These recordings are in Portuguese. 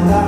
나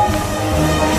Música